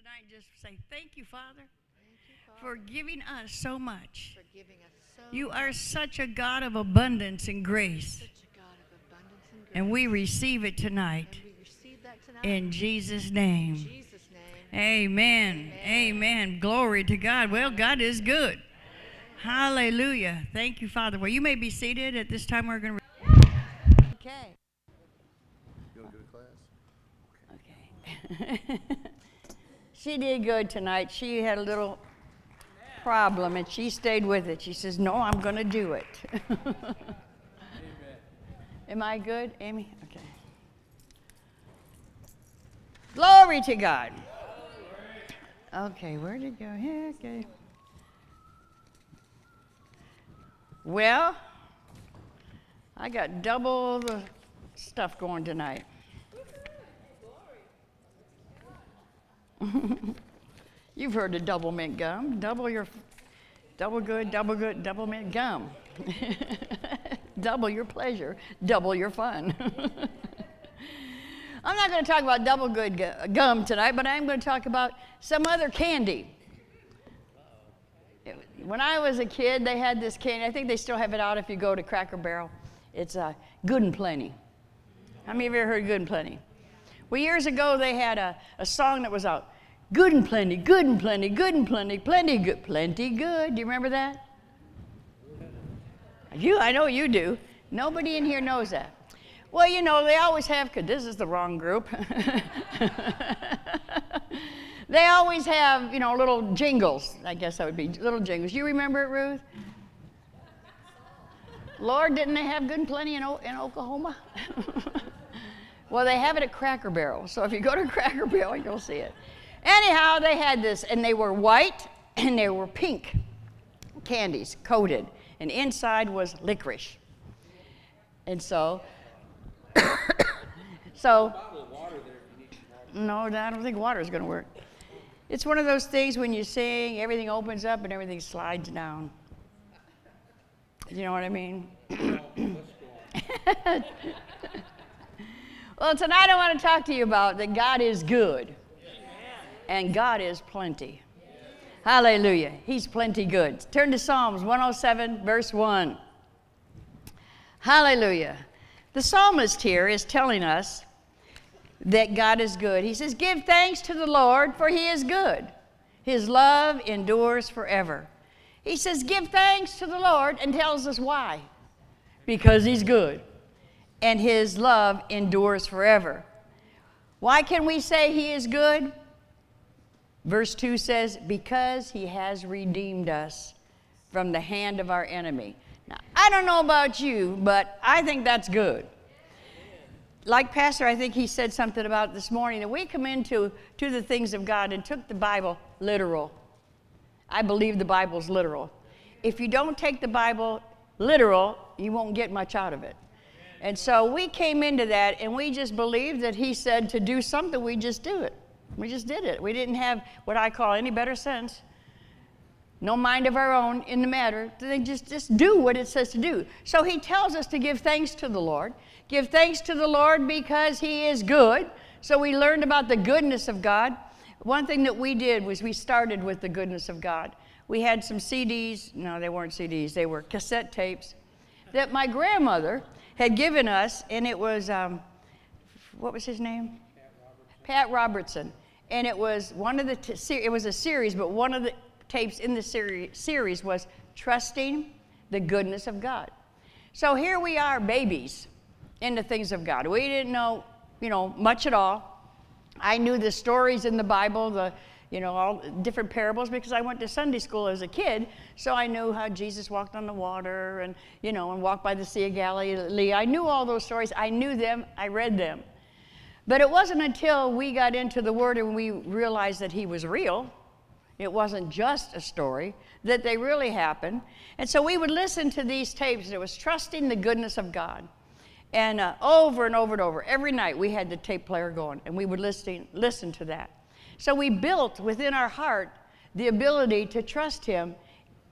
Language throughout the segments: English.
tonight and just say, Thank you, Father, for giving us so much. for giving us so You are such a God of abundance and grace, such a God of abundance and grace. and we receive it tonight. And we receive that tonight In Jesus' in name. Jesus' name. Amen. Amen. Glory to God. Well, God is good. Hallelujah. Thank you, Father. Well, you may be seated. At this time, we're going to. Okay. You want to go to class? Okay. she did good tonight. She had a little problem and she stayed with it. She says, No, I'm going to do it. Am I good, Amy? Okay. Glory to God. Okay, where did it go? Here, okay. Well, I got double the stuff going tonight. You've heard of Doublemint gum. Double your, double good, double good, Doublemint gum. double your pleasure, double your fun. I'm not going to talk about double good gum tonight, but I'm going to talk about some other candy. When I was a kid, they had this candy. I think they still have it out if you go to Cracker Barrel. It's uh, Good and Plenty. How many of you ever heard Good and Plenty? Well, years ago, they had a, a song that was out Good and Plenty, Good and Plenty, Good and Plenty, Plenty Good, Plenty Good. Do you remember that? You, I know you do. Nobody in here knows that. Well, you know, they always have, this is the wrong group. they always have, you know, little jingles. I guess that would be little jingles. You remember it, Ruth? Lord, didn't they have good and plenty in, o- in Oklahoma? well, they have it at Cracker Barrel. So if you go to Cracker Barrel, you'll see it. Anyhow, they had this, and they were white and they were pink candies coated, and inside was licorice. And so, so, no, I don't think water is going to work. It's one of those things when you sing, everything opens up and everything slides down. You know what I mean? well, tonight I want to talk to you about that God is good and God is plenty. Hallelujah. He's plenty good. Turn to Psalms 107, verse 1. Hallelujah. The psalmist here is telling us that God is good. He says, Give thanks to the Lord, for he is good. His love endures forever. He says, Give thanks to the Lord, and tells us why. Because he's good, and his love endures forever. Why can we say he is good? Verse 2 says, Because he has redeemed us from the hand of our enemy. Now, I don't know about you, but I think that's good. Like Pastor, I think he said something about this morning that we come into to the things of God and took the Bible literal. I believe the Bible's literal. If you don't take the Bible literal, you won't get much out of it. And so we came into that and we just believed that he said to do something, we just do it. We just did it. We didn't have what I call any better sense. No mind of our own in the matter. They just, just do what it says to do. So he tells us to give thanks to the Lord. Give thanks to the Lord because he is good. So we learned about the goodness of God. One thing that we did was we started with the goodness of God. We had some CDs, no, they weren't CDs, they were cassette tapes that my grandmother had given us, and it was, um, what was his name? Pat Robertson. And it was one of the, t- it was a series, but one of the tapes in the seri- series was Trusting the Goodness of God. So here we are, babies in the things of God. We didn't know, you know, much at all. I knew the stories in the Bible, the, you know, all different parables because I went to Sunday school as a kid. So I knew how Jesus walked on the water and, you know, and walked by the Sea of Galilee. I knew all those stories. I knew them. I read them. But it wasn't until we got into the Word and we realized that He was real, it wasn't just a story, that they really happened. And so we would listen to these tapes, and it was trusting the goodness of God. And uh, over and over and over, every night we had the tape player going, and we would listen, listen to that. So we built within our heart the ability to trust Him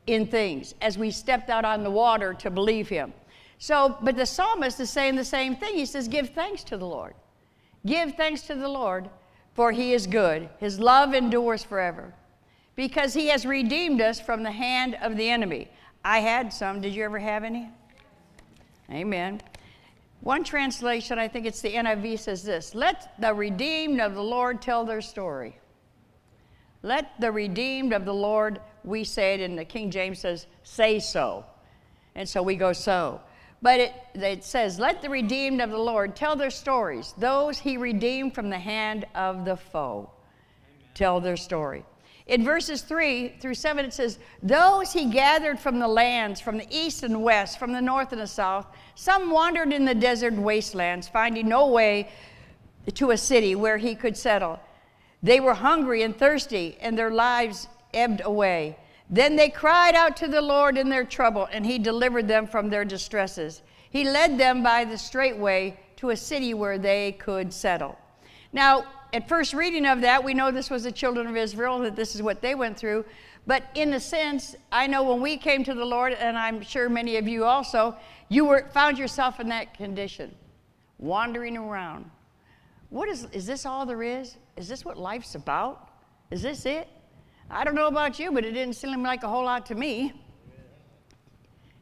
in things as we stepped out on the water to believe Him. So, but the psalmist is saying the same thing. He says, Give thanks to the Lord. Give thanks to the Lord, for he is good. His love endures forever. Because he has redeemed us from the hand of the enemy. I had some. Did you ever have any? Amen. One translation, I think it's the NIV, says this Let the redeemed of the Lord tell their story. Let the redeemed of the Lord, we say it in the King James says, say so. And so we go so. But it, it says, Let the redeemed of the Lord tell their stories. Those he redeemed from the hand of the foe. Amen. Tell their story. In verses 3 through 7, it says, Those he gathered from the lands, from the east and west, from the north and the south, some wandered in the desert wastelands, finding no way to a city where he could settle. They were hungry and thirsty, and their lives ebbed away. Then they cried out to the Lord in their trouble, and he delivered them from their distresses. He led them by the straight way to a city where they could settle. Now, at first reading of that, we know this was the children of Israel, that this is what they went through. But in a sense, I know when we came to the Lord, and I'm sure many of you also, you were, found yourself in that condition, wandering around. What is, is this all there is? Is this what life's about? Is this it? I don't know about you, but it didn't seem like a whole lot to me.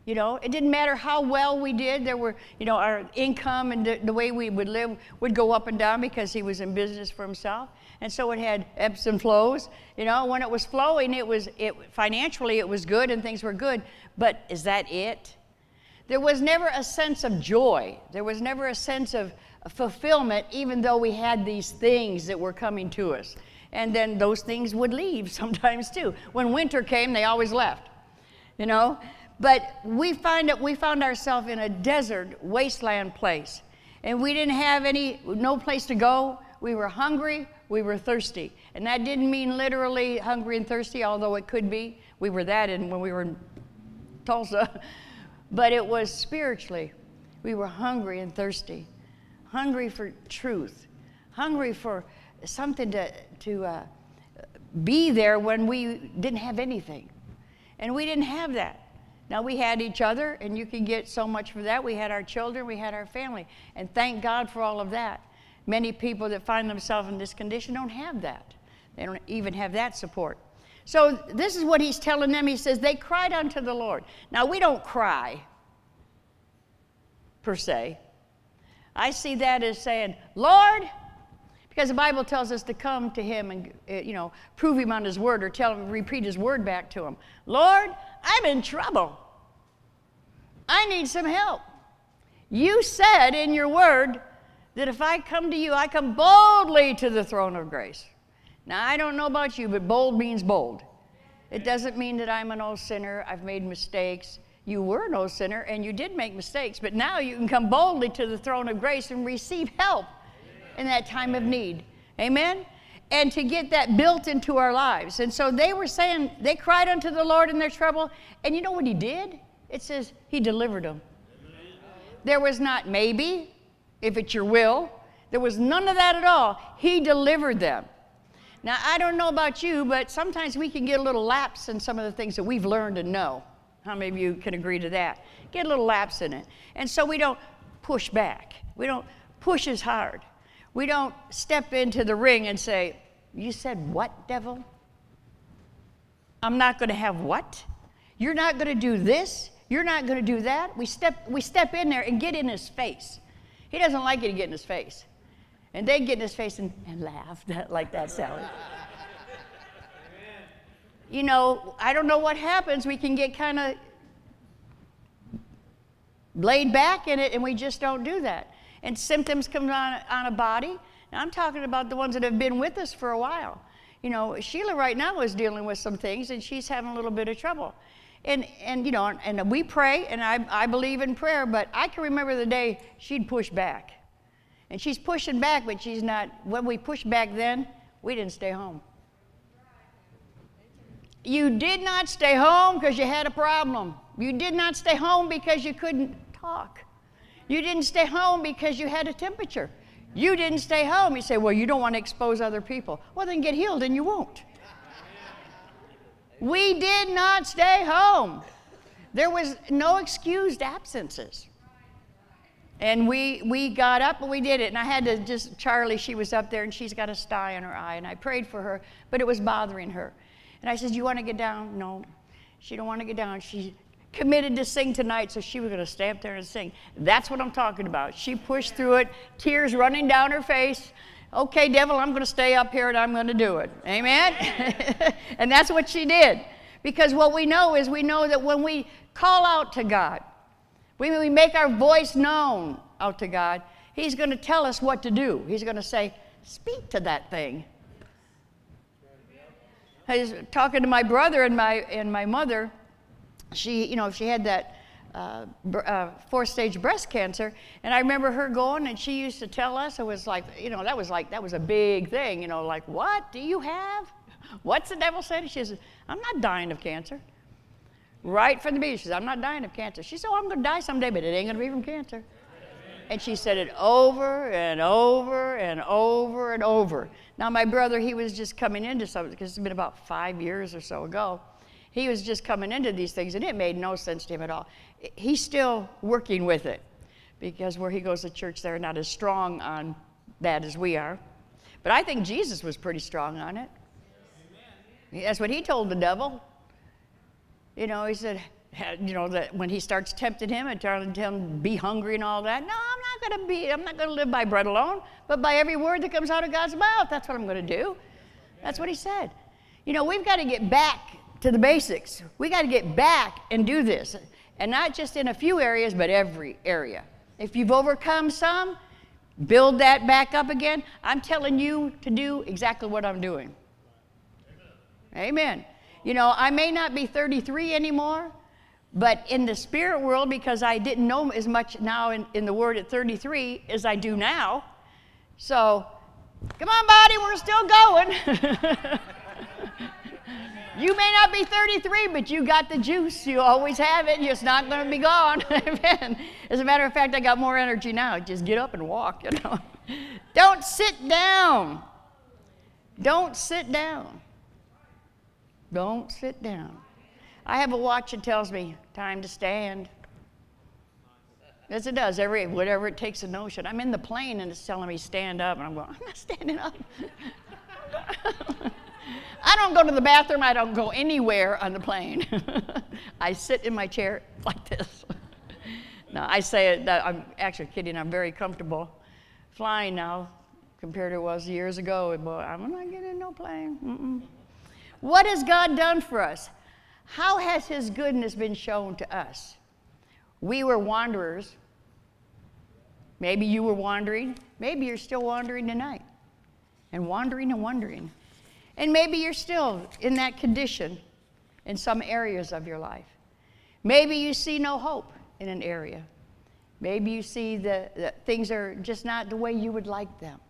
You know, it didn't matter how well we did. There were, you know, our income and the, the, way we would live would go up and down because he was in business for himself. And so it had ebbs and flows. You know, when it was flowing, it was, it, financially it was good and things were good. But is that it? There was never a sense of joy. There was never a sense of fulfillment, even though we had these things that were coming to us. And then those things would leave sometimes too. When winter came, they always left. You know, but we find that we found ourselves in a desert wasteland place. And we didn't have any, no place to go. We were hungry, we were thirsty. And that didn't mean literally hungry and thirsty, although it could be. We were that and when we were in Tulsa. But it was spiritually. We were hungry and thirsty. Hungry for truth. Hungry for something to, to uh, be there when we didn't have anything. And we didn't have that. Now we had each other, and you can get so much for that. We had our children, we had our family, and thank God for all of that. Many people that find themselves in this condition don't have that. They don't even have that support. So this is what he's telling them. He says, They cried unto the Lord. Now we don't cry, per se. I see that as saying, Lord, because the Bible tells us to come to him and, uh, you know, prove him on his word or tell him, repeat his word back to him. Lord, I'm in trouble. I need some help. You said in your word that if I come to you, I come boldly to the throne of grace. Now, I don't know about you, but bold means bold. It doesn't mean that I'm an old sinner, I've made mistakes. You were an old sinner and you did make mistakes, but now you can come boldly to the throne of grace and receive help in that time of need. Amen? And to get that built into our lives. And so they were saying, they cried unto the Lord in their trouble. And you know what he did? It says he delivered them. There was not maybe, if it's your will. There was none of that at all. He delivered them. Now, I don't know about you, but sometimes we can get a little lapse in some of the things that we've learned and know. How many of you can agree to that? Get a little lapse in it. And so we don't push back. We don't push as hard. We don't step into the ring and say, You said what, devil? I'm not going to have what? You're not going to do this? You're not going to do that? We step, we step in there and get in his face. He doesn't like you to get in his face. And they get in his face and, and laugh like that, Sally. you know, I don't know what happens. We can get kind of laid back in it, and we just don't do that and symptoms come on, on a body. Now, I'm talking about the ones that have been with us for a while. You know, Sheila right now is dealing with some things and she's having a little bit of trouble. And, and you know, and we pray, and I, I believe in prayer, but I can remember the day she'd push back. And she's pushing back, but she's not. When we pushed back then, we didn't stay home. You did not stay home because you had a problem. You did not stay home because you couldn't talk. You didn't stay home because you had a temperature. You didn't stay home. You say, well, you don't want to expose other people. Well, then get healed and you won't. We did not stay home. There was no excused absences. And we, we got up and we did it. And I had to just, Charlie, she was up there and she's got a sty in her eye. And I prayed for her, but it was bothering her. And I said, You want to get down? No. She don't want to get down. She committed to sing tonight, so she was going to stay up there and sing. That's what I'm talking about. She pushed through it, tears running down her face. Okay, devil, I'm going to stay up here and I'm going to do it. Amen? and that's what she did. Because what we know is we know that when we call out to God, when we make our voice known out to God, He's going to tell us what to do. He's going to say, Speak to that thing. I was talking to my brother and my, and my mother. She, you know, she had that uh, uh, fourth stage breast cancer. And I remember her going, and she used to tell us, it was like, you know, that was like, that was a big thing, you know, like, what do you have? What's the devil said? She says, I'm not dying of cancer. Right from the beginning, she says, I'm not dying of cancer. She said, oh, I'm going to die someday, but it ain't going to be from cancer. And she said it over and over and over and over. Now, my brother, he was just coming into something because it's been about five years or so ago. He was just coming into these things, and it made no sense to him at all. He's still working with it because where he goes to church, they're not as strong on that as we are. But I think Jesus was pretty strong on it. That's what he told the devil. You know, he said, you know, that when he starts tempting him and telling him be hungry and all that, no, I'm not going to be, I'm not going to live by bread alone, but by every word that comes out of God's mouth. That's what I'm going to do. That's what he said. You know, we've got to get back to the basics. We got to get back and do this, and not just in a few areas, but every area. If you've overcome some, build that back up again. I'm telling you to do exactly what I'm doing. Amen. Amen. You know, I may not be 33 anymore, but in the spirit world, because I didn't know as much now in, in the word at 33 as I do now. So, come on, body, we're still going. you may not be 33, but you got the juice. You always have it. It's not going to be gone. Amen. As a matter of fact, I got more energy now. Just get up and walk, you know. Don't sit down. Don't sit down. Don't sit down. I have a watch that tells me time to stand. Yes, it does. Every whatever it takes a notion. I'm in the plane and it's telling me stand up, and I'm going. I'm not standing up. I don't go to the bathroom. I don't go anywhere on the plane. I sit in my chair like this. no, I say. That I'm actually kidding. I'm very comfortable flying now compared to it was years ago. But I'm not getting in no plane. Mm-mm. What has God done for us? How has His goodness been shown to us? We were wanderers. Maybe you were wandering. Maybe you're still wandering tonight and wandering and wondering. And maybe you're still in that condition in some areas of your life. Maybe you see no hope in an area. Maybe you see that things are just not the way you would like them.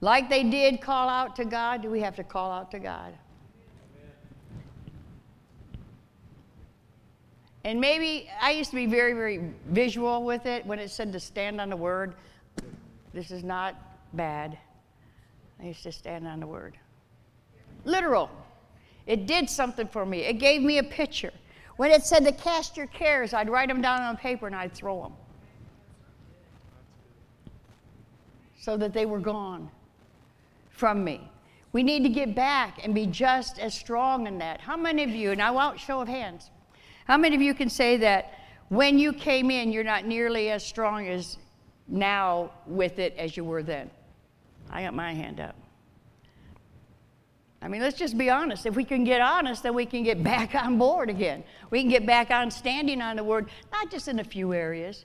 Like they did call out to God, do we have to call out to God? And maybe I used to be very, very visual with it when it said to stand on the word. This is not bad. I used to stand on the word. Literal. It did something for me. It gave me a picture. When it said to cast your cares, I'd write them down on paper and I'd throw them. So that they were gone from me. We need to get back and be just as strong in that. How many of you, and I want show of hands, how many of you can say that when you came in, you're not nearly as strong as now with it as you were then? I got my hand up. I mean, let's just be honest. If we can get honest, then we can get back on board again. We can get back on standing on the word, not just in a few areas,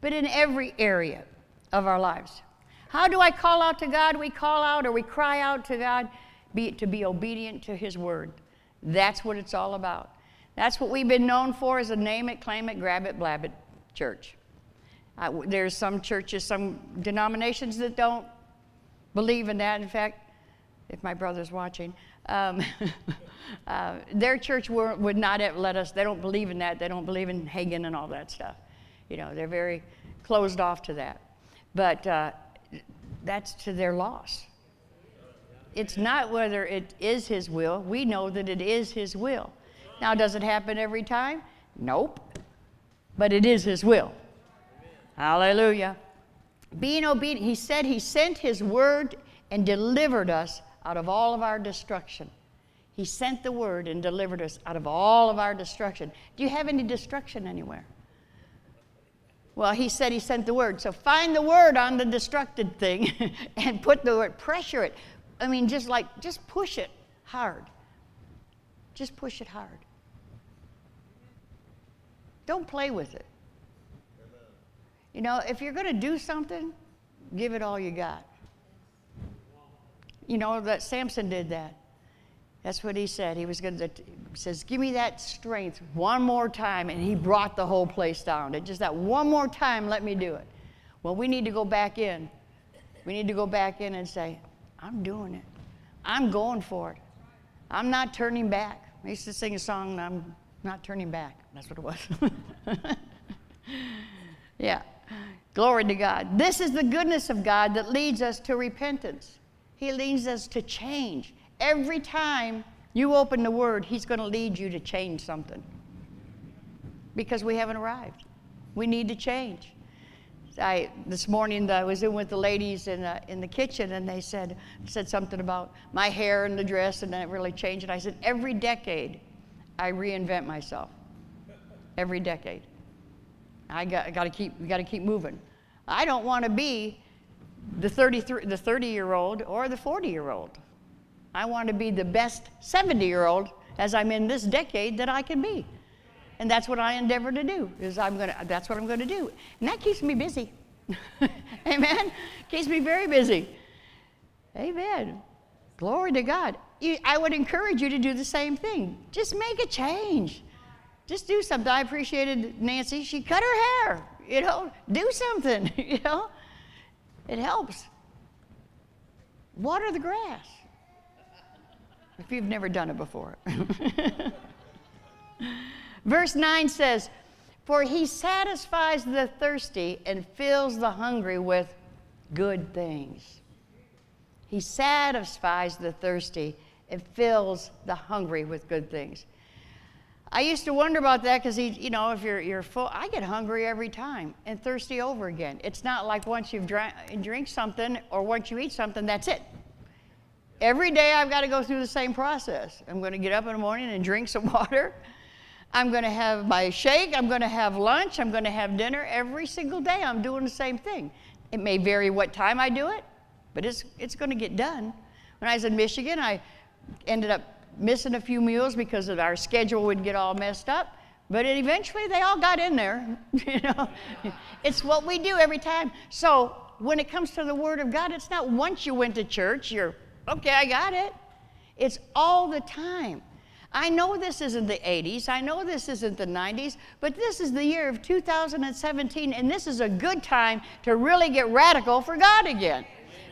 but in every area of our lives. How do I call out to God? We call out or we cry out to God be, to be obedient to His word. That's what it's all about. That's what we've been known for as a name it, claim it, grab it, blab it church. Uh, there's some churches, some denominations that don't believe in that. In fact, if my brother's watching, um, uh, their church were, would not have let us, they don't believe in that. They don't believe in Hagin and all that stuff. You know, they're very closed off to that. But uh, that's to their loss. It's not whether it is His will. We know that it is His will. Now, does it happen every time? Nope. But it is His will. Hallelujah. Being obedient, he said he sent his word and delivered us out of all of our destruction. He sent the word and delivered us out of all of our destruction. Do you have any destruction anywhere? Well, he said he sent the word. So find the word on the destructed thing and put the word, pressure it. I mean, just like, just push it hard. Just push it hard. Don't play with it. You know, if you're going to do something, give it all you got. You know, that Samson did that. That's what he said. He was going to, says, Give me that strength one more time. And he brought the whole place down. It just that one more time, let me do it. Well, we need to go back in. We need to go back in and say, I'm doing it. I'm going for it. I'm not turning back. I used to sing a song, I'm not turning back. That's what it was. yeah. Glory to God. This is the goodness of God that leads us to repentance. He leads us to change. Every time you open the Word, He's going to lead you to change something because we haven't arrived. We need to change. I, this morning I was in with the ladies in, uh, in the kitchen and they said, said something about my hair and the dress and it really changed. And I said, every decade I reinvent myself. Every decade. I got, got to keep, got to keep moving. I don't want to be the 33, the 30 year old or the 40 year old. I want to be the best 70 year old as I'm in this decade that I can be. And that's what I endeavor to do. Is I'm gonna. That's what I'm going to do, and that keeps me busy. Amen. Keeps me very busy. Amen. Glory to God. I would encourage you to do the same thing. Just make a change. Just do something. I appreciated Nancy. She cut her hair. You know, do something. You know, it helps. Water the grass if you've never done it before. Verse 9 says, For he satisfies the thirsty and fills the hungry with good things. He satisfies the thirsty and fills the hungry with good things. I used to wonder about that because you know, if you're, you're full, I get hungry every time and thirsty over again. It's not like once you've drank, drink something or once you eat something, that's it. Every day I've got to go through the same process. I'm going to get up in the morning and drink some water. I'm going to have my shake. I'm going to have lunch. I'm going to have dinner. Every single day I'm doing the same thing. It may vary what time I do it, but it's, it's going to get done. When I was in Michigan, I ended up missing a few meals because of our schedule would get all messed up. But it, eventually they all got in there. you know, it's what we do every time. So when it comes to the Word of God, it's not once you went to church, you're Okay, I got it. It's all the time. I know this isn't the 80s, I know this isn't the 90s, but this is the year of 2017, and this is a good time to really get radical for God again.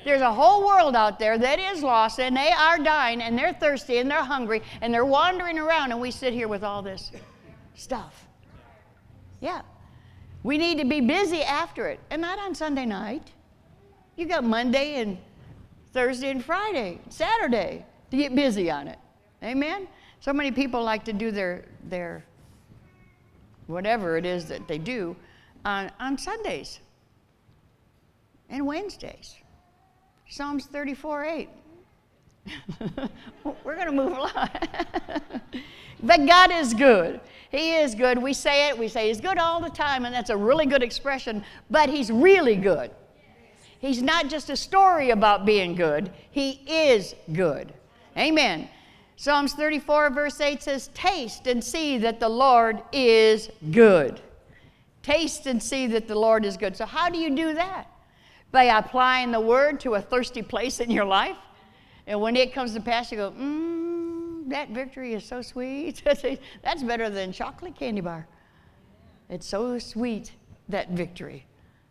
There's a whole world out there that is lost, and they are dying, and they're thirsty, and they're hungry, and they're wandering around, and we sit here with all this stuff. Yeah. We need to be busy after it, and not on Sunday night. You got Monday and Thursday and Friday, Saturday to get busy on it. Amen? So many people like to do their, their whatever it is that they do on, on Sundays and Wednesdays. Psalms 34 8. We're going to move along. but God is good. He is good. We say it, we say He's good all the time, and that's a really good expression, but He's really good. He's not just a story about being good, He is good. Amen. Psalms 34, verse 8 says, Taste and see that the Lord is good. Taste and see that the Lord is good. So, how do you do that? By applying the word to a thirsty place in your life. And when it comes to pass, you go, mmm, that victory is so sweet. That's better than chocolate candy bar. It's so sweet, that victory.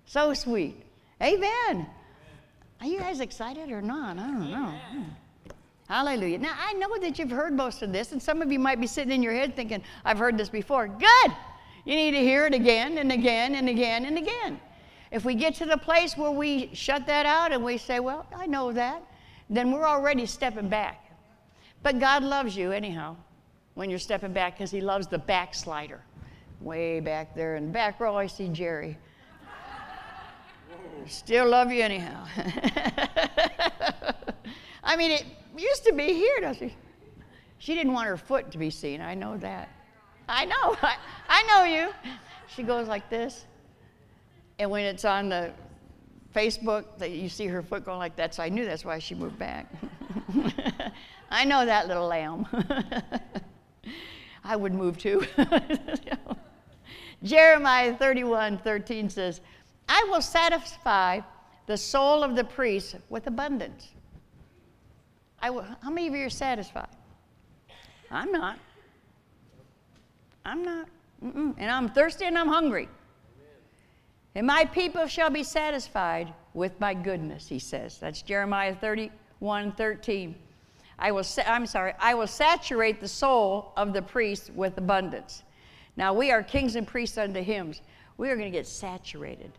So sweet. Amen. Are you guys excited or not? I don't know. Hallelujah. Now, I know that you've heard most of this, and some of you might be sitting in your head thinking, I've heard this before. Good. You need to hear it again and again and again and again. If we get to the place where we shut that out and we say, Well, I know that, then we're already stepping back. But God loves you anyhow when you're stepping back because He loves the backslider. Way back there in the back row, I see Jerry. Still love you anyhow. I mean, it used to be here, doesn't it? She didn't want her foot to be seen. I know that. I know. I, I know you. She goes like this. And when it's on the Facebook that you see her foot going like that, so I knew that's why she moved back. I know that little lamb. I would move too. Jeremiah 31 13 says, I will satisfy the soul of the priest with abundance. I will, how many of you are satisfied? I'm not. I'm not. Mm-mm. And I'm thirsty and I'm hungry. And my people shall be satisfied with my goodness, he says. That's Jeremiah 31 13. I will, sa- I'm sorry, I will saturate the soul of the priest with abundance. Now, we are kings and priests unto him. We are going to get saturated.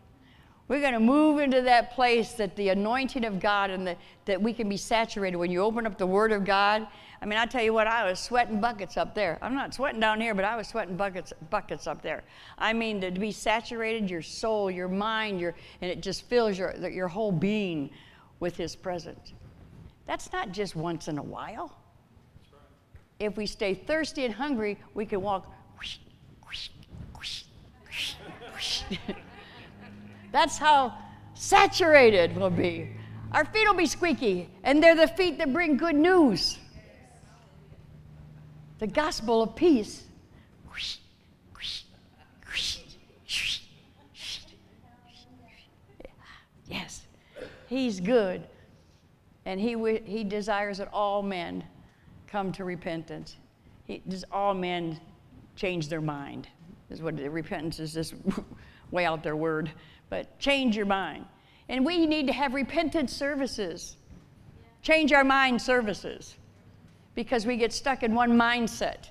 We're going to move into that place that the anointing of God and the, that we can be saturated. When you open up the Word of God, I mean, I tell you what, I was sweating buckets up there. I'm not sweating down here, but I was sweating buckets, buckets up there. I mean, to be saturated, your soul, your mind, your, and it just fills your, your whole being with His presence. That's not just once in a while. If we stay thirsty and hungry, we can walk. That's how saturated we'll be. Our feet will be squeaky, and they're the feet that bring good news. The gospel of peace. Yes, He's good, and He, he desires that all men come to repentance. He, does all men change their mind? Is what repentance is this way out their word but change your mind. And we need to have repentance services, change our mind services, because we get stuck in one mindset.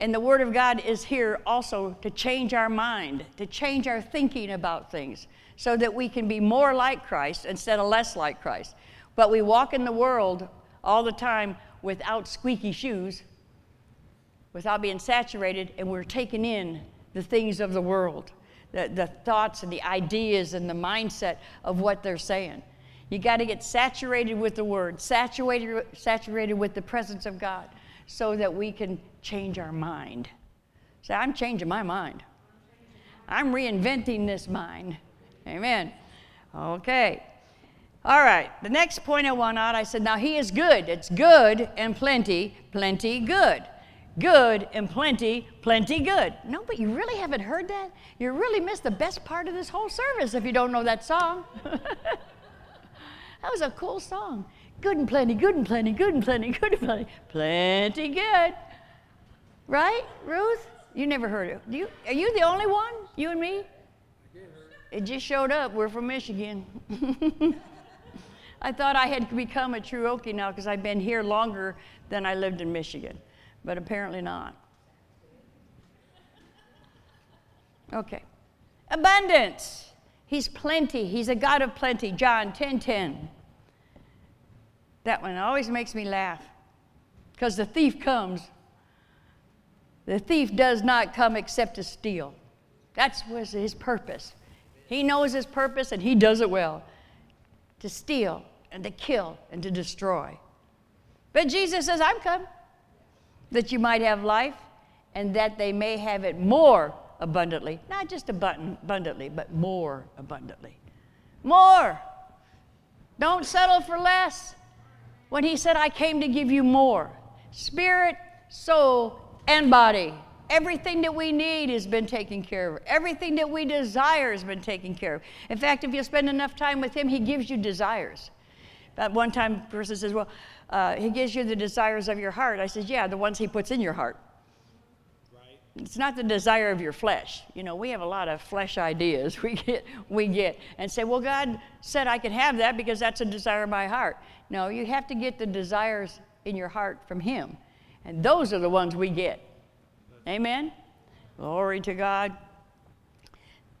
And the Word of God is here also to change our mind, to change our thinking about things, so that we can be more like Christ instead of less like Christ. But we walk in the world all the time without squeaky shoes, without being saturated, and we're taking in the things of the world the, the thoughts and the ideas and the mindset of what they're saying. You got to get saturated with the Word, saturated, saturated with the presence of God, so that we can change our mind. Say, I'm changing my mind. I'm reinventing this mind. Amen. Okay. All right. The next point I want out, I said, now He is good. It's good and plenty, plenty good good and plenty, plenty good. No, but you really haven't heard that? You really missed the best part of this whole service if you don't know that song. that was a cool song. Good and plenty, good and plenty, good and plenty, good and plenty, plenty good. Right, Ruth? You never heard it. Do you, are you the only one? You and me? It just showed up. We're from Michigan. I thought I had become a true now because I've been here longer than I lived in Michigan but apparently not. Okay. Abundance. He's plenty. He's a God of plenty. John 10 10. That one always makes me laugh because the thief comes. The thief does not come except to steal. That's was his purpose. He knows his purpose and he does it well to steal and to kill and to destroy. But Jesus says, I'm come that you might have life and that they may have it more abundantly. Not just abundantly, but more abundantly. More. Don't settle for less. When he said, I came to give you more spirit, soul, and body. Everything that we need has been taken care of. Everything that we desire has been taken care of. In fact, if you spend enough time with Him, He gives you desires. At one time, person says, Well, uh, he gives you the desires of your heart. I said, yeah, the ones he puts in your heart. It's not the desire of your flesh. You know, we have a lot of flesh ideas we get, we get and say, well, God said I could have that because that's a desire of my heart. No, you have to get the desires in your heart from him. And those are the ones we get. Amen? Glory to God.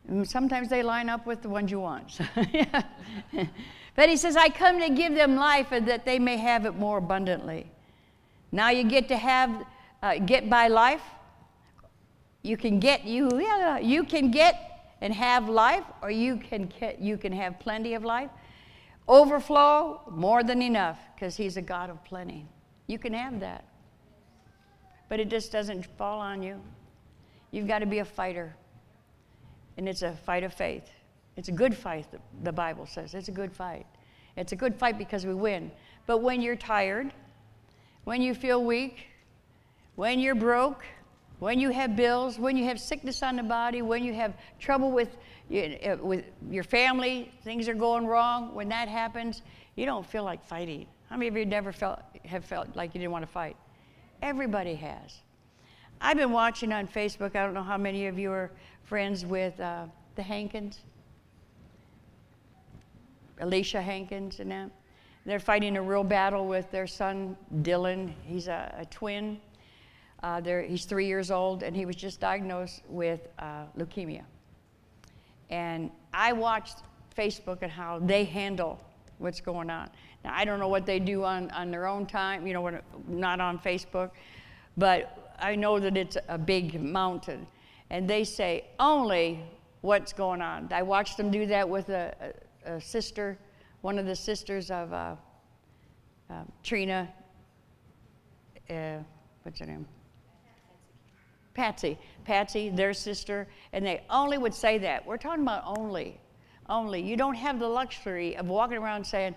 And sometimes they line up with the ones you want. But he says, I come to give them life and that they may have it more abundantly. Now you get to have, uh, get by life. You can get, you, yeah, you can get and have life, or you can, you can have plenty of life. Overflow, more than enough, because He's a God of plenty. You can have that. But it just doesn't fall on you. You've got to be a fighter. And it's a fight of faith. It's a good fight, the Bible says. It's a good fight. It's a good fight because we win. But when you're tired, when you feel weak, when you're broke, when you have bills, when you have sickness on the body, when you have trouble with, uh, with your family, things are going wrong, when that happens, you don't feel like fighting. How many of you never felt, have felt like you didn't want to fight? Everybody has. I've been watching on Facebook, I don't know how many of you are friends with uh, the Hankins, Alicia Hankins and them. They're fighting a real battle with their son, Dylan. He's a, a twin. Uh, he's three years old, and he was just diagnosed with uh, leukemia. And I watched Facebook and how they handle what's going on. Now, I don't know what they do on, on their own time, you know, when, not on Facebook, but I know that it's a big mountain. And they say only what's going on. I watched them do that with a, a, a sister, one of the sisters of uh, uh, Trina, uh, what's her name? Patsy. Patsy, their sister, and they only would say that. We're talking about only. Only. You don't have the luxury of walking around saying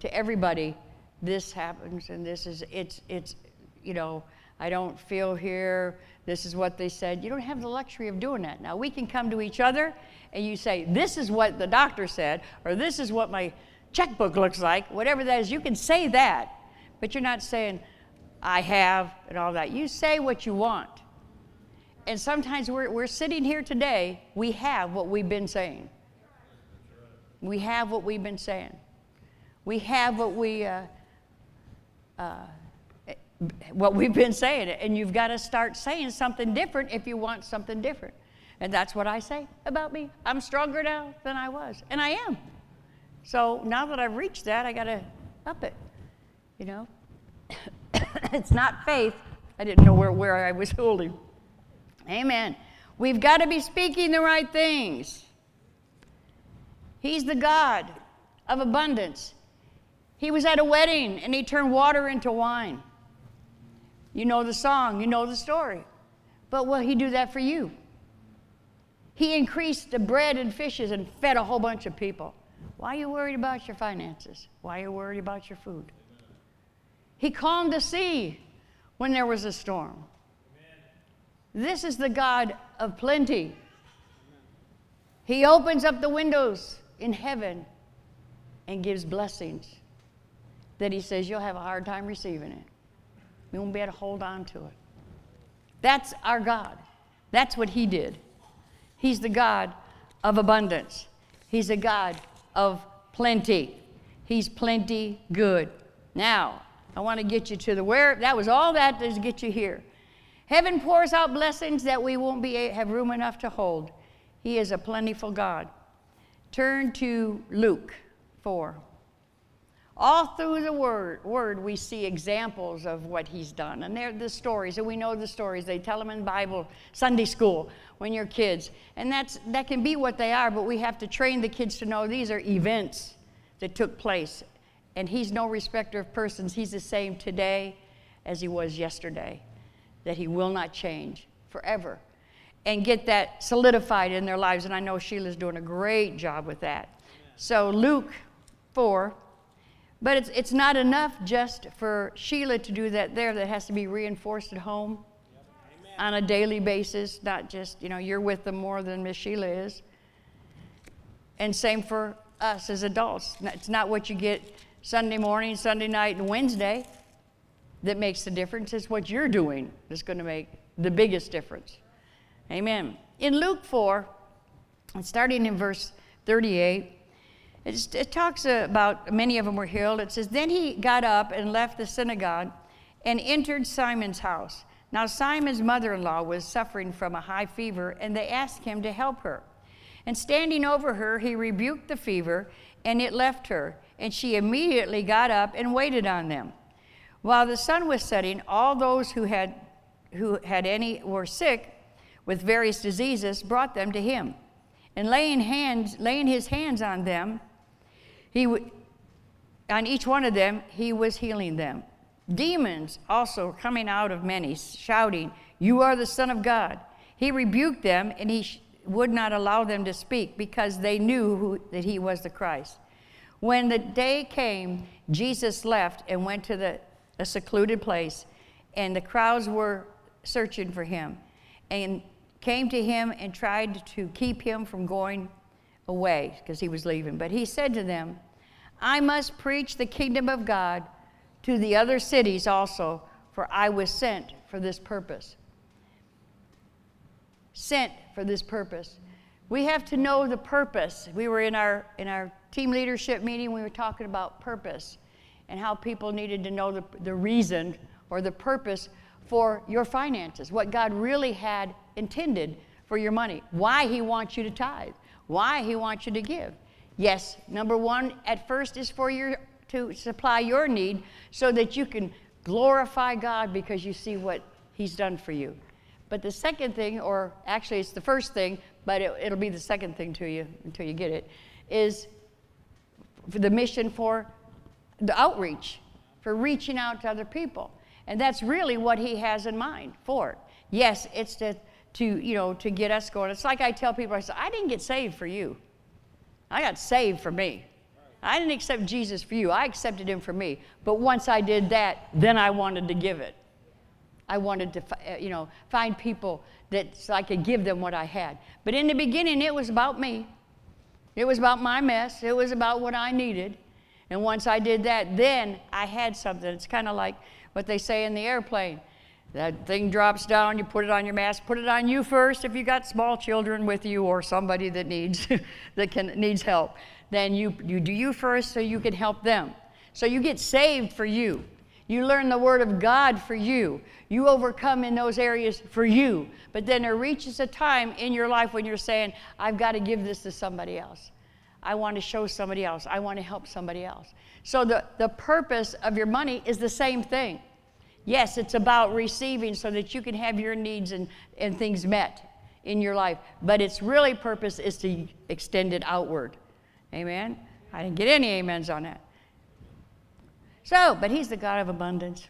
to everybody, this happens and this is, it's, it's, you know, I don't feel here. This is what they said. You don't have the luxury of doing that. Now, we can come to each other and you say, This is what the doctor said, or this is what my checkbook looks like, whatever that is, you can say that, but you're not saying, I have, and all that. You say what you want. And sometimes we're, we're sitting here today, we have what we've been saying. We have what we've been saying. We have what we. Uh, uh, what we've been saying, and you've got to start saying something different if you want something different. And that's what I say about me. I'm stronger now than I was, and I am. So now that I've reached that, I got to up it. You know, it's not faith. I didn't know where, where I was holding. Amen. We've got to be speaking the right things. He's the God of abundance. He was at a wedding and he turned water into wine. You know the song, you know the story. But will he do that for you? He increased the bread and fishes and fed a whole bunch of people. Why are you worried about your finances? Why are you worried about your food? He calmed the sea when there was a storm. This is the God of plenty. He opens up the windows in heaven and gives blessings that He says you'll have a hard time receiving it. You won't be able to hold on to it. That's our God. That's what He did. He's the God of abundance, He's a God of plenty. He's plenty good. Now, I want to get you to the where, that was all that to get you here. Heaven pours out blessings that we won't be have room enough to hold. He is a plentiful God. Turn to Luke 4. All through the word, word, we see examples of what he's done. And they're the stories, and we know the stories. They tell them in Bible, Sunday school, when you're kids. And that's, that can be what they are, but we have to train the kids to know these are events that took place. And he's no respecter of persons. He's the same today as he was yesterday that He will not change forever and get that solidified in their lives. And I know Sheila's doing a great job with that. So, Luke 4. But it's, it's not enough just for Sheila to do that there. That has to be reinforced at home on a daily basis, not just, you know, you're with them more than Miss Sheila is. And same for us as adults. It's not what you get Sunday morning, Sunday night, and Wednesday that makes the difference. It's what you're doing that's going to make the biggest difference. Amen. In Luke 4, starting in verse 38, it, talks about many of them were healed. It says, Then he got up and left the synagogue and entered Simon's house. Now, Simon's mother in law was suffering from a high fever, and they asked him to help her. And standing over her, he rebuked the fever, and it left her. And she immediately got up and waited on them. While the sun was setting, all those who had, who had any were sick with various diseases brought them to him. and laying hands, laying his hands on them, he on each one of them, he was healing them. Demons also coming out of many, shouting, You are the Son of God. He rebuked them, and he would not allow them to speak because they knew who, that he was the Christ. When the day came, Jesus left and went to the, a secluded place, and the crowds were searching for him and came to him and tried to keep him from going away because he was leaving. But he said to them, I must preach the kingdom of God to the other cities also, for I was sent for this purpose. Sent for this purpose. We have to know the purpose. We were in our in our team leadership meeting, we were talking about purpose and how people needed to know the, the reason or the purpose for your finances, what God really had intended for your money, why He wants you to tithe, why He wants you to give. Yes, number one, at first, is for your to supply your need so that you can glorify God because you see what He's done for you. But the second thing, or actually it's the first thing, but it, it'll be the second thing to you until you get it, is for the mission for the outreach, for reaching out to other people. And that's really what he has in mind for. it. Yes, it's to, to, you know, to get us going. It's like I tell people, I say, I didn't get saved for you. I got saved for me. I didn't accept Jesus for you. I accepted him for me. But once I did that, then I wanted to give it. I wanted to, you know, find people that so I could give them what I had. But in the beginning, it was about me. It was about my mess. It was about what I needed. And once I did that, then I had something. It's kind of like what they say in the airplane. That thing drops down, you put it on your mask, put it on you first if you got small children with you or somebody that needs that can needs help. Then you, you do you first so you can help them. So you get saved for you. You learn the word of God for you. You overcome in those areas for you. But then there reaches a time in your life when you're saying, I've got to give this to somebody else. I want to show somebody else. I want to help somebody else. So the, the purpose of your money is the same thing. Yes, it's about receiving so that you can have your needs and, and things met in your life. But its really purpose is to extend it outward. Amen? I didn't get any amens on that. So, but he's the God of abundance.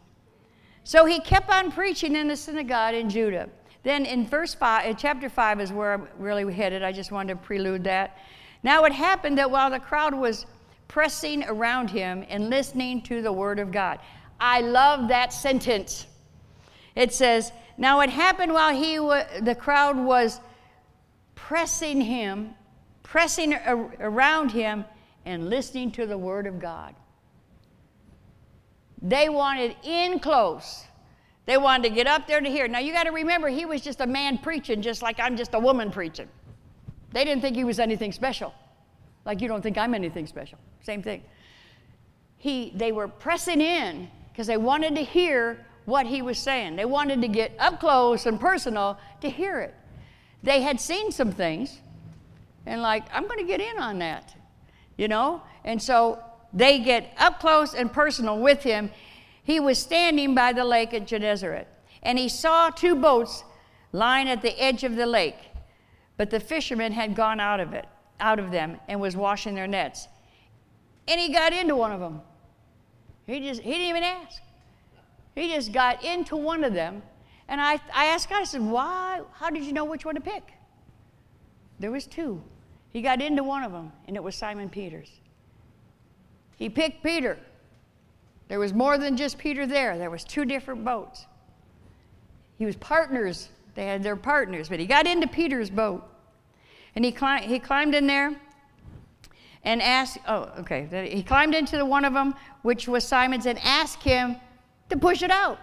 So he kept on preaching in the synagogue in Judah. Then in verse 5, in chapter 5 is where I'm really headed. I just wanted to prelude that. Now it happened that while the crowd was pressing around him and listening to the word of God. I love that sentence. It says, Now it happened while he wa- the crowd was pressing him, pressing ar- around him, and listening to the word of God. They wanted in close. They wanted to get up there to hear. Now you got to remember, he was just a man preaching, just like I'm just a woman preaching. They didn't think he was anything special, like you don't think I'm anything special. Same thing. He, they were pressing in because they wanted to hear what he was saying. They wanted to get up close and personal to hear it. They had seen some things, and like, I'm going to get in on that, you know? And so they get up close and personal with him. He was standing by the lake at Gennesaret, and he saw two boats lying at the edge of the lake, but the fishermen had gone out of it, out of them, and was washing their nets. And he got into one of them. He just he didn't even ask. He just got into one of them. And I, I asked God, I said, why? How did you know which one to pick? There was two. He got into one of them, and it was Simon Peter's. He picked Peter. There was more than just Peter there. There was two different boats. He was partners. They had their partners, but he got into Peter's boat. And he, cli- he climbed in there and asked, oh, okay. He climbed into the one of them, which was Simon's, and asked him to push it out.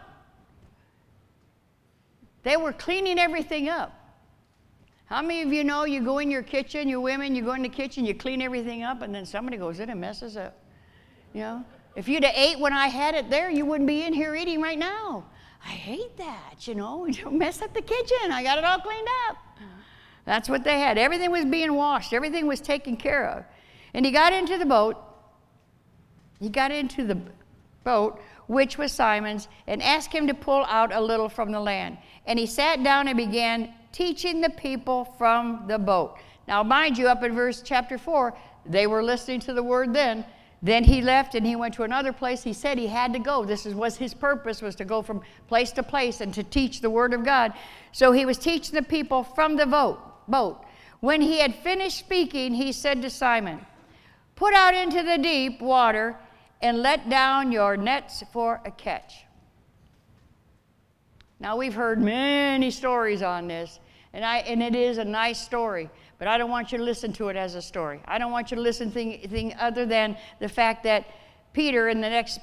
They were cleaning everything up. How many of you know you go in your kitchen, you women, you go in the kitchen, you clean everything up, and then somebody goes in and messes up? You know? If you'd have ate when I had it there, you wouldn't be in here eating right now. I hate that, you know. Don't mess up the kitchen. I got it all cleaned up. That's what they had. Everything was being washed, everything was taken care of. And he got into the boat. He got into the boat, which was Simon's, and asked him to pull out a little from the land. And he sat down and began teaching the people from the boat. Now, mind you, up in verse chapter 4, they were listening to the word then. Then he left and he went to another place. He said he had to go. This was his purpose was to go from place to place and to teach the word of God. So he was teaching the people from the boat. Boat. When he had finished speaking, he said to Simon, Put out into the deep water and let down your nets for a catch. Now, we've heard many stories on this, and, I, and it is a nice story, but I don't want you to listen to it as a story. I don't want you to listen to anything other than the fact that Peter, in the next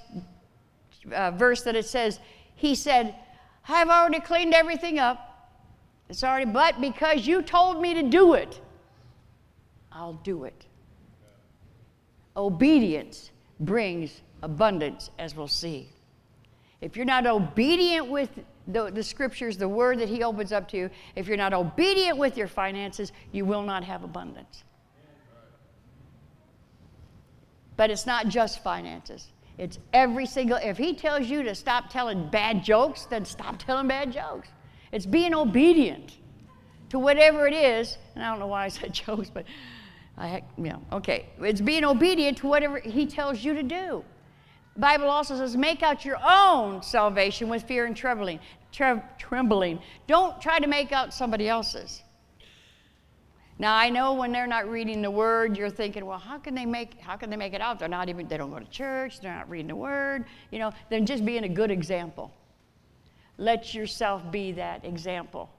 uh, verse that it says, he said, I've already cleaned everything up. Already, but because you told me to do it, I'll do it. Obedience brings abundance, as we'll see. If you're not obedient with the, the scriptures, the word that he opens up to you, if you're not obedient with your finances, you will not have abundance. But it's not just finances. It's every single, if he tells you to stop telling bad jokes, then stop telling bad jokes. It's being obedient to whatever it is. And I don't know why I said jokes, but I, you know, okay. It's being obedient to whatever he tells you to do. The Bible also says, make out your own salvation with fear and trembling. Tre- trembling. Don't try to make out somebody else's. Now I know when they're not reading the word, you're thinking, well, how can they make how can they make it out? They're not even they don't go to church, they're not reading the word, you know, then just being a good example. Let yourself be that example.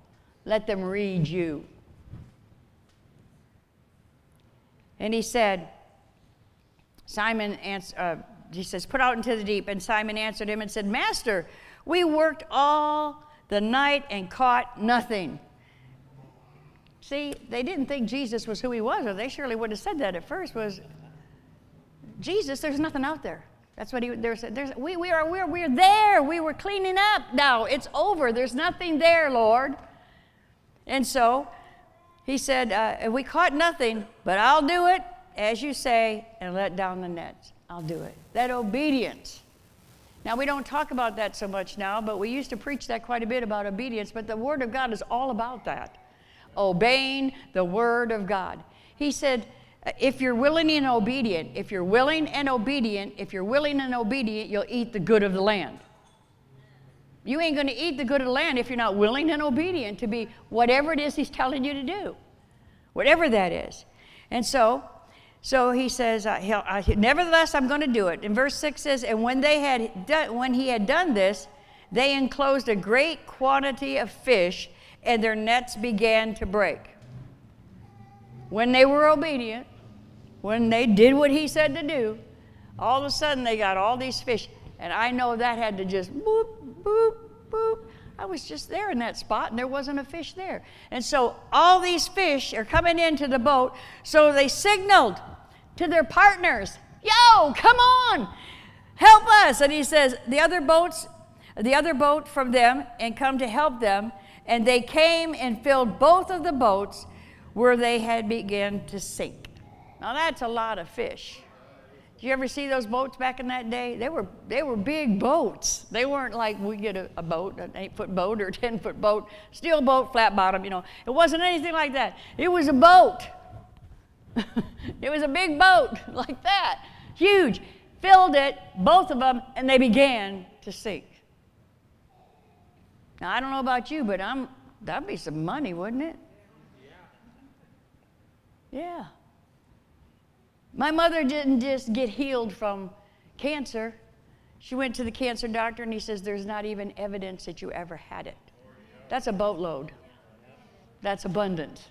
Let them read you. And he said, Simon answered, uh, he says, put out into the deep. And Simon answered him and said, Master, we worked all the night and caught nothing. See, they didn't think Jesus was who he was, or they surely would have said that at first. Was Jesus? There's nothing out there. That's what he there's, there's we, we are we're, we're there. We were cleaning up. Now it's over. There's nothing there, Lord. And so he said, uh, We caught nothing, but I'll do it as you say and let down the nets. I'll do it. That obedience. Now, we don't talk about that so much now, but we used to preach that quite a bit about obedience. But the Word of God is all about that obeying the Word of God. He said, if you're willing and obedient, if you're willing and obedient, if you're willing and obedient, you'll eat the good of the land. You ain't going to eat the good of the land if you're not willing and obedient to be whatever it is He's telling you to do, whatever that is. And so, so he says, "Nevertheless, I'm going to do it." And verse six says, "And when they had done, when he had done this, they enclosed a great quantity of fish, and their nets began to break." When they were obedient, when they did what he said to do, all of a sudden they got all these fish. And I know that had to just boop, boop, boop. I was just there in that spot and there wasn't a fish there. And so all these fish are coming into the boat. So they signaled to their partners, Yo, come on, help us. And he says, The other boats, the other boat from them, and come to help them. And they came and filled both of the boats where they had begun to sink. Now that's a lot of fish. Did you ever see those boats back in that day? They were, they were big boats. They weren't like we get a, a boat, an eight foot boat or a 10 foot boat, steel boat, flat bottom, you know. It wasn't anything like that. It was a boat. it was a big boat like that, huge. Filled it, both of them, and they began to sink. Now, I don't know about you, but I'm, that'd be some money, wouldn't it? Yeah. My mother didn't just get healed from cancer. She went to the cancer doctor and he says, There's not even evidence that you ever had it. That's a boatload. That's abundance.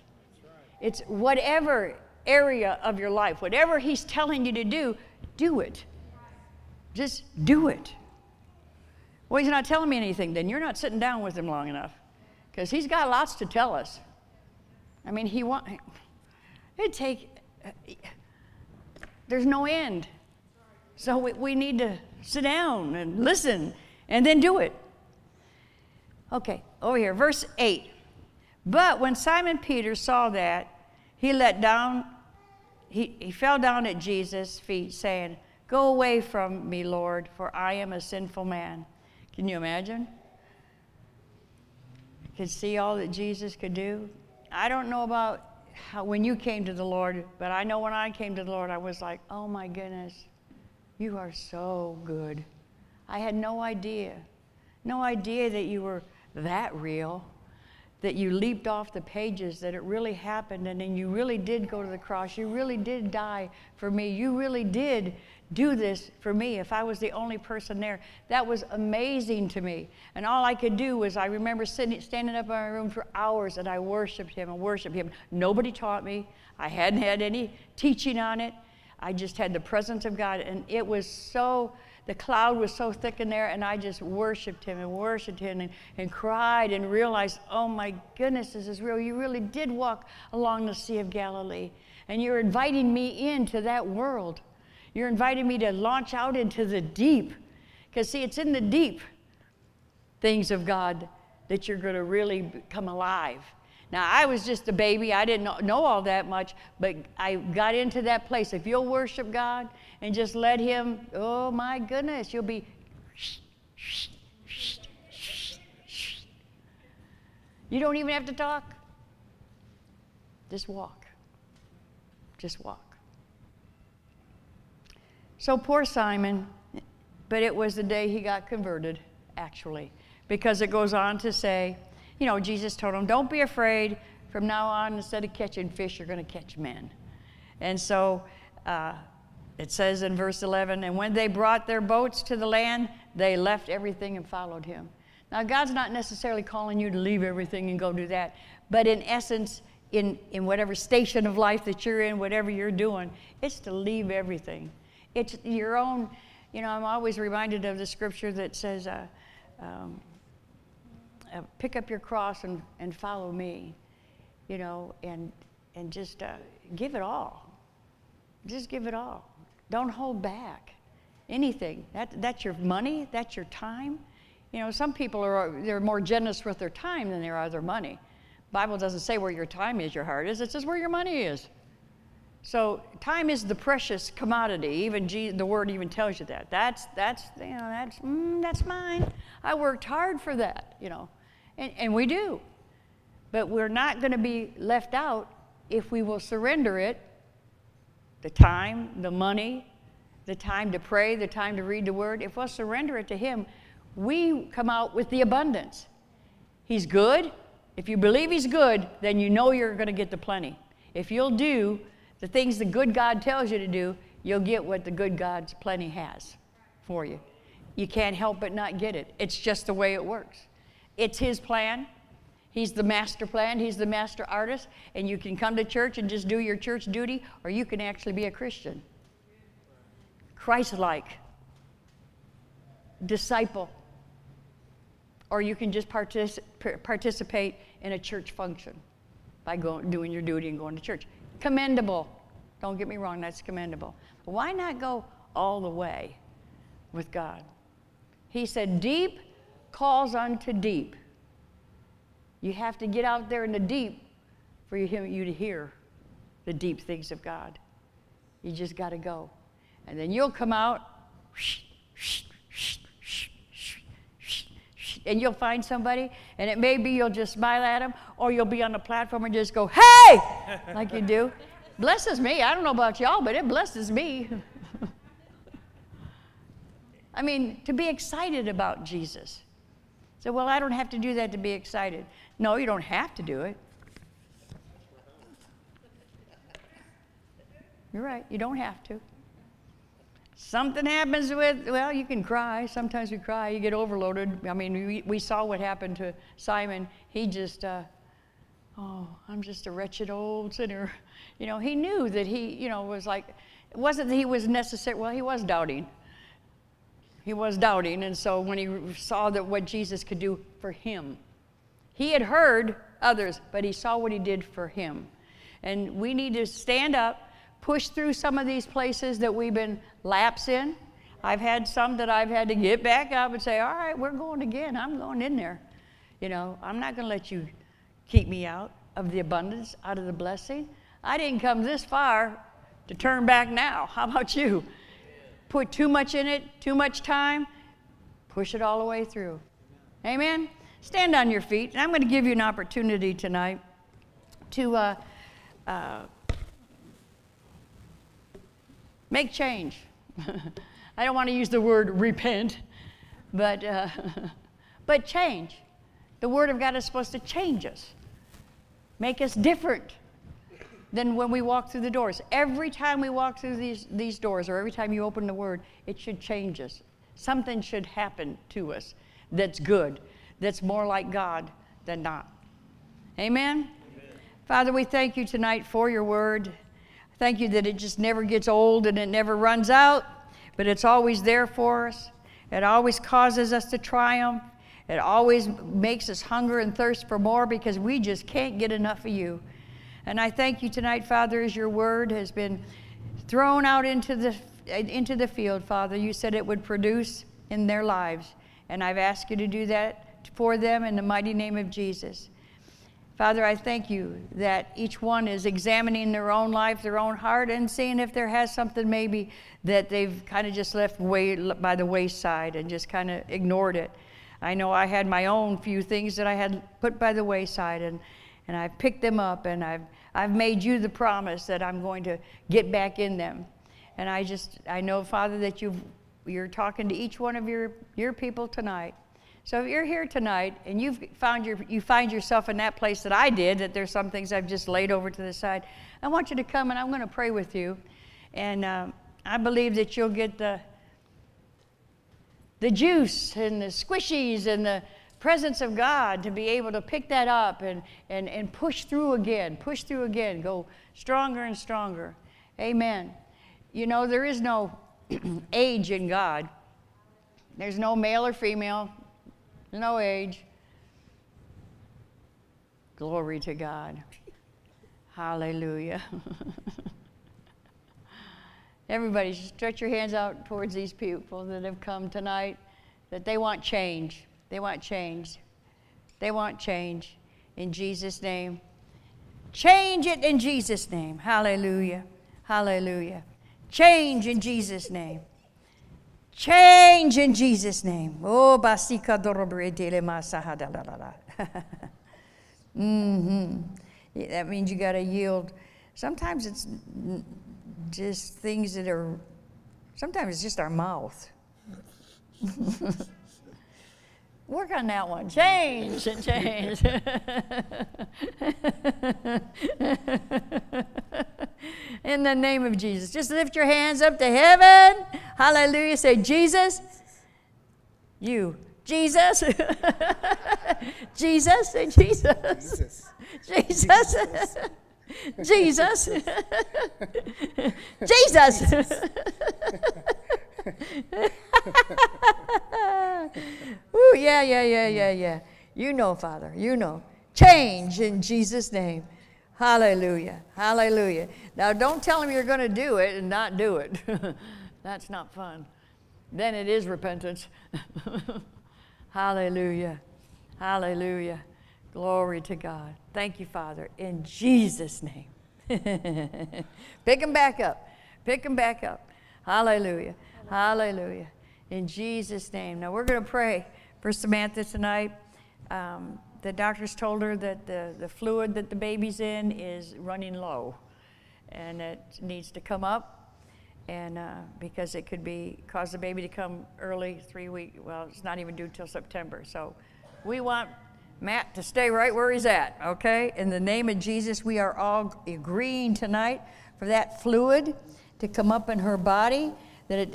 It's whatever area of your life, whatever he's telling you to do, do it. Just do it. Well, he's not telling me anything, then you're not sitting down with him long enough. Because he's got lots to tell us. I mean, he want it'd take there's no end. So we, we need to sit down and listen and then do it. Okay, over here, verse 8. But when Simon Peter saw that, he let down, he, he fell down at Jesus' feet, saying, Go away from me, Lord, for I am a sinful man. Can you imagine? Could see all that Jesus could do. I don't know about how, when you came to the Lord, but I know when I came to the Lord, I was like, oh my goodness, you are so good. I had no idea, no idea that you were that real, that you leaped off the pages, that it really happened, and then you really did go to the cross. You really did die for me. You really did do this for me if I was the only person there. That was amazing to me. And all I could do was, I remember sitting, standing up in my room for hours and I worshiped him and worshiped him. Nobody taught me, I hadn't had any teaching on it. I just had the presence of God, and it was so. The cloud was so thick in there, and I just worshiped him and worshiped him and, and cried and realized, oh my goodness, this is real. You really did walk along the Sea of Galilee, and you're inviting me into that world. You're inviting me to launch out into the deep. Because, see, it's in the deep things of God that you're going to really come alive. Now, I was just a baby. I didn't know all that much, but I got into that place. If you'll worship God and just let Him, oh my goodness, you'll be. You don't even have to talk. Just walk. Just walk. So poor Simon, but it was the day he got converted, actually, because it goes on to say, you know, Jesus told him, don't be afraid. From now on, instead of catching fish, you're going to catch men. And so uh, it says in verse 11, and when they brought their boats to the land, they left everything and followed him. Now, God's not necessarily calling you to leave everything and go do that, but in essence, in, in whatever station of life that you're in, whatever you're doing, it's to leave everything it's your own, you know, I'm always reminded of the scripture that says, uh, um, uh, pick up your cross and, and follow me, you know, and, and just uh, give it all. Just give it all. Don't hold back anything. That, that's your money, that's your time. You know, some people are they're more generous with their time than they are their money. Bible doesn't say where your time is, your heart is. It says where your money is. So time is the precious commodity. Even the word even tells you that. That's that's you know that's mm, that's mine. I worked hard for that, you know, and, and we do. But we're not going to be left out if we will surrender it. The time, the money, the time to pray, the time to read the word. If we'll surrender it to Him, we come out with the abundance. He's good. If you believe He's good, then you know you're going to get the plenty. If you'll do the things the good God tells you to do, you'll get what the good God's plenty has for you. You can't help but not get it. It's just the way it works. It's His plan. He's the master plan, He's the master artist, and you can come to church and just do your church duty, or you can actually be a Christian. Christ like, disciple, or you can just partic- participate in a church function by going, doing your duty and going to church. Commendable. Don't get me wrong, that's commendable. But why not go all the way with God? He said, Deep calls unto deep. You have to get out there in the deep for you to hear the deep things of God. You just got to go. And then you'll come out and you'll find somebody, and it may be you'll just smile at them, or you'll be on the platform and just go, hey, like you do. Blesses me. I don't know about y'all, but it blesses me. I mean, to be excited about Jesus. So, well, I don't have to do that to be excited. No, you don't have to do it. You're right, you don't have to. Something happens with, well, you can cry. Sometimes we cry, you get overloaded. I mean, we, we saw what happened to Simon. He just, uh, oh, I'm just a wretched old sinner. You know, he knew that he, you know, was like, it wasn't that he was necessary, well, he was doubting. He was doubting, and so when he saw that what Jesus could do for him, he had heard others, but he saw what he did for him. And we need to stand up, push through some of these places that we've been lapse in. I've had some that I've had to get back up and say, all right, we're going again. I'm going in there. You know, I'm not going to let you keep me out of the abundance, out of the blessing. I didn't come this far to turn back now. How about you? Put too much in it, too much time, push it all the way through. Amen? Stand on your feet, and I'm going to give you an opportunity tonight to uh, uh, make change. I don't want to use the word repent, but, uh, but change. The Word of God is supposed to change us, make us different than when we walk through the doors. Every time we walk through these, these doors, or every time you open the Word, it should change us. Something should happen to us that's good, that's more like God than not. Amen? Amen? Father, we thank you tonight for your Word. Thank you that it just never gets old and it never runs out, but it's always there for us. It always causes us to triumph. It always makes us hunger and thirst for more because we just can't get enough of you. And I thank you tonight, Father, as your word has been thrown out into the, into the field, Father. You said it would produce in their lives. And I've asked you to do that for them in the mighty name of Jesus. Father, I thank you that each one is examining their own life, their own heart, and seeing if there has something maybe that they've kind of just left way by the wayside and just kind of ignored it. I know I had my own few things that I had put by the wayside, and, and I've picked them up, and I've, I've made you the promise that I'm going to get back in them. And I just, I know, Father, that you you're talking to each one of your, your people tonight. So if you're here tonight and you've found your, you find yourself in that place that I did, that there's some things I've just laid over to the side, I want you to come and I'm going to pray with you. And um, I believe that you'll get the, the juice and the squishies and the presence of God to be able to pick that up and, and, and push through again, push through again, go stronger and stronger. Amen. You know, there is no age in God, there's no male or female, no age. Glory to God. Hallelujah. Everybody, stretch your hands out towards these people that have come tonight, that they want change. They want change. They want change in Jesus' name. Change it in Jesus' name. Hallelujah. Hallelujah. Change in Jesus' name. Change in Jesus' name. Oh, basika dorobredele masahadalala. Mm-hmm. That means you got to yield. Sometimes it's just things that are, sometimes it's just our mouth. Work on that one. Change and change. In the name of Jesus. Just lift your hands up to heaven. Hallelujah. Say, Jesus, you. Jesus. Jesus. Say, Jesus. Jesus. Jesus. Jesus. Jesus. Ooh, yeah, yeah, yeah, yeah, yeah. You know, Father, you know. Change in Jesus' name. Hallelujah. Hallelujah. Now, don't tell him you're going to do it and not do it. That's not fun. Then it is repentance. Hallelujah. Hallelujah. Glory to God. Thank you, Father, in Jesus' name. Pick him back up. Pick him back up. Hallelujah. Hallelujah. In Jesus' name. Now we're going to pray for Samantha tonight. Um, the doctors told her that the, the fluid that the baby's in is running low and it needs to come up and uh, because it could be cause the baby to come early three weeks well it's not even due till september. So we want matt to stay right where he's at okay? In the name of jesus we are all agreeing tonight for that fluid to come up in her body that it,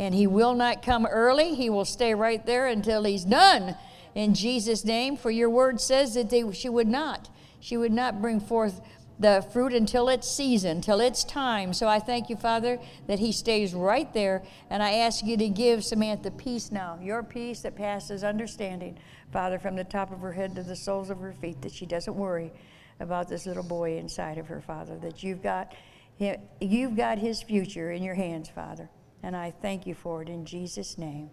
and he will not come early. He will stay right there until he's done. In Jesus' name, for your word says that they, she would not. She would not bring forth the fruit until it's season, till it's time. So I thank you, Father, that he stays right there. And I ask you to give Samantha peace now, your peace that passes understanding, Father, from the top of her head to the soles of her feet, that she doesn't worry about this little boy inside of her, Father, that you've got, you've got his future in your hands, Father. And I thank you for it in Jesus' name.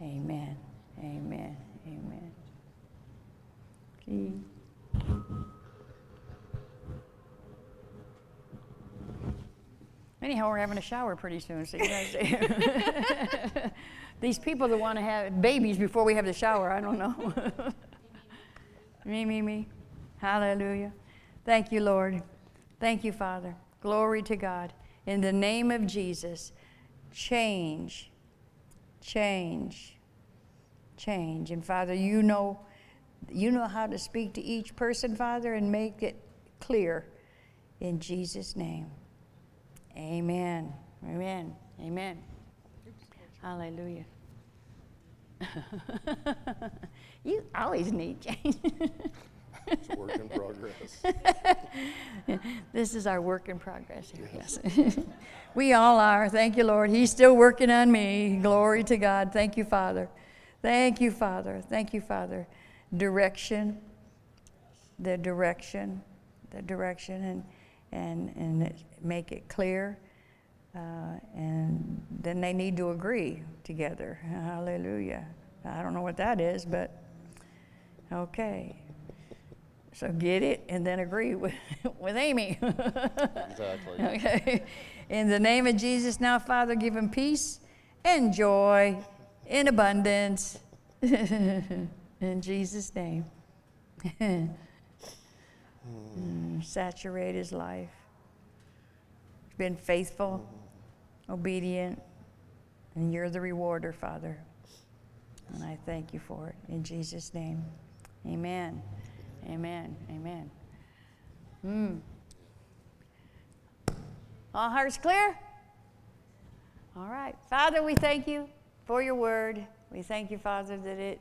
Amen. Amen. Amen. Anyhow, we're having a shower pretty soon, so you guys. These people that want to have babies before we have the shower, I don't know. me, me, me. Hallelujah. Thank you, Lord. Thank you, Father. Glory to God. In the name of Jesus, change, change, change. And Father, you know, you know how to speak to each person, Father, and make it clear. In Jesus' name. Amen. Amen. Amen. Hallelujah. you always need change. It's a work in progress. This is our work in progress. here, Yes. we all are. Thank you, Lord. He's still working on me. Glory to God. Thank you, Father. Thank you, Father. Thank you, Father. Direction, the direction, the direction, and and and it- make it clear. Uh, and then they need to agree together. Hallelujah. I don't know what that is, but okay. So get it and then agree with, with Amy. Exactly. okay. In the name of Jesus, now, Father, give him peace and joy in abundance. in Jesus' name. Mm, Saturate his life. Been faithful, obedient, and you're the rewarder, Father. And I thank you for it. In Jesus' name. Amen. Amen. Amen. Mm. All hearts clear? All right. Father, we thank you for your word. We thank you, Father, that it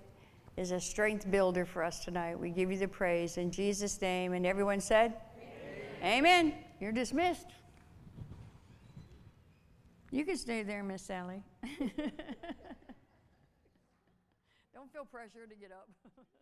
is a strength builder for us tonight. We give you the praise in Jesus' name. And everyone said, Amen. Amen. You're dismissed. You can stay there, Miss Sally. Don't feel pressure to get up.